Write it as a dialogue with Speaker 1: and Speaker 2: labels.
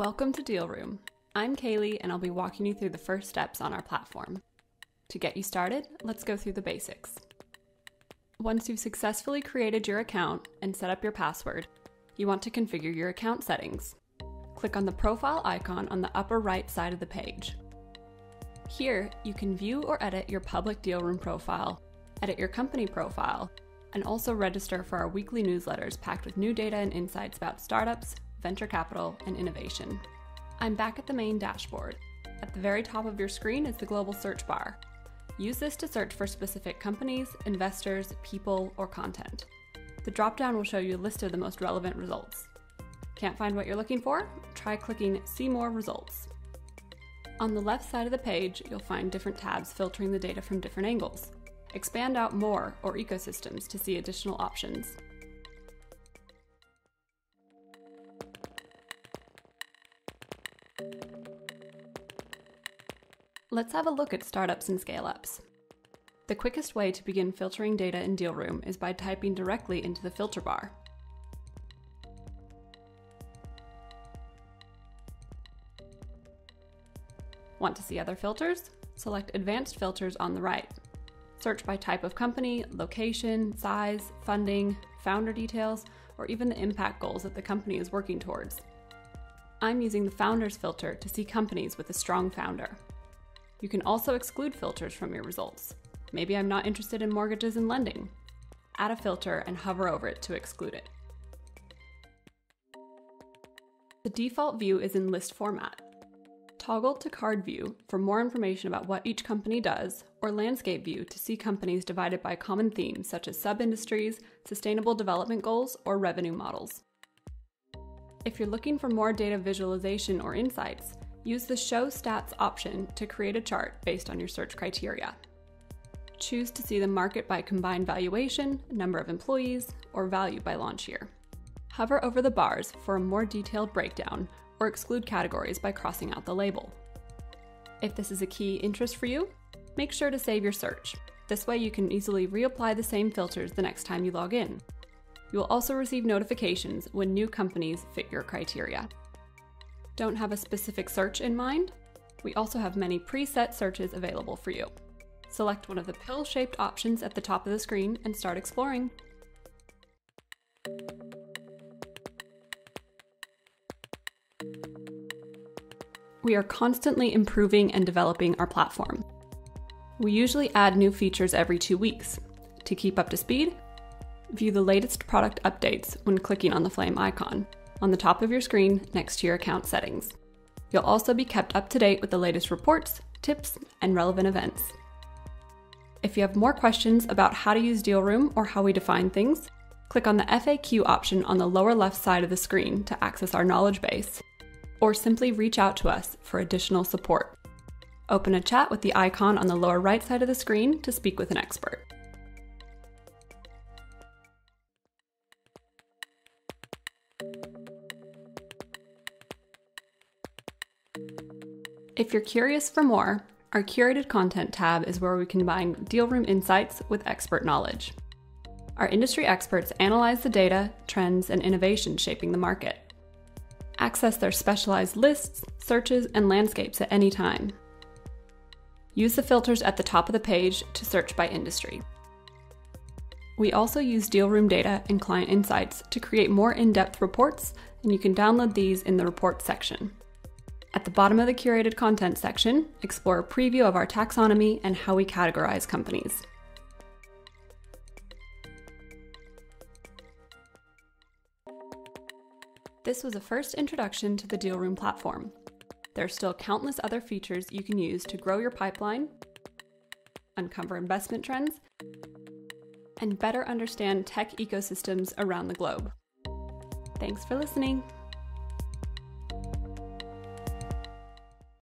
Speaker 1: Welcome to Dealroom. I'm Kaylee, and I'll be walking you through the first steps on our platform. To get you started, let's go through the basics. Once you've successfully created your account and set up your password, you want to configure your account settings. Click on the profile icon on the upper right side of the page. Here, you can view or edit your public Dealroom profile, edit your company profile, and also register for our weekly newsletters packed with new data and insights about startups, venture capital, and innovation. I'm back at the main dashboard. At the very top of your screen is the global search bar. Use this to search for specific companies, investors, people, or content. The dropdown will show you a list of the most relevant results. Can't find what you're looking for? Try clicking See More Results. On the left side of the page, you'll find different tabs filtering the data from different angles. Expand out More or Ecosystems to see additional options. Let's have a look at startups and scale ups. The quickest way to begin filtering data in Dealroom is by typing directly into the filter bar. Want to see other filters? Select Advanced Filters on the right. Search by type of company, location, size, funding, founder details, or even the impact goals that the company is working towards. I'm using the Founders filter to see companies with a strong founder. You can also exclude filters from your results. Maybe I'm not interested in mortgages and lending. Add a filter and hover over it to exclude it. The default view is in list format. Toggle to card view for more information about what each company does, or landscape view to see companies divided by common themes such as sub-industries, sustainable development goals, or revenue models. If you're looking for more data visualization or insights, use the Show Stats option to create a chart based on your search criteria. Choose to see the market by combined valuation, number of employees, or value by launch year. Hover over the bars for a more detailed breakdown or exclude categories by crossing out the label. If this is a key interest for you, make sure to save your search. This way you can easily reapply the same filters the next time you log in. You will also receive notifications when new companies fit your criteria. Don't have a specific search in mind? We also have many preset searches available for you. Select one of the pill-shaped options at the top of the screen and start exploring. We are constantly improving and developing our platform. We usually add new features every two weeks. To keep up to speed, view the latest product updates when clicking on the flame icon on the top of your screen next to your account settings. You'll also be kept up to date with the latest reports, tips, and relevant events. If you have more questions about how to use Dealroom or how we define things, click on the FAQ option on the lower left side of the screen to access our knowledge base, or simply reach out to us for additional support. Open a chat with the icon on the lower right side of the screen to speak with an expert. If you're curious for more, our curated content tab is where we combine Dealroom insights with expert knowledge. Our industry experts analyze the data, trends, and innovations shaping the market. Access their specialized lists, searches, and landscapes at any time. Use the filters at the top of the page to search by industry. We also use Dealroom data and client insights to create more in depth reports, and you can download these in the Reports section. At the bottom of the curated content section, explore a preview of our taxonomy and how we categorize companies. This was a first introduction to the Dealroom platform. There are still countless other features you can use to grow your pipeline, uncover investment trends, and better understand tech ecosystems around the globe. Thanks for listening.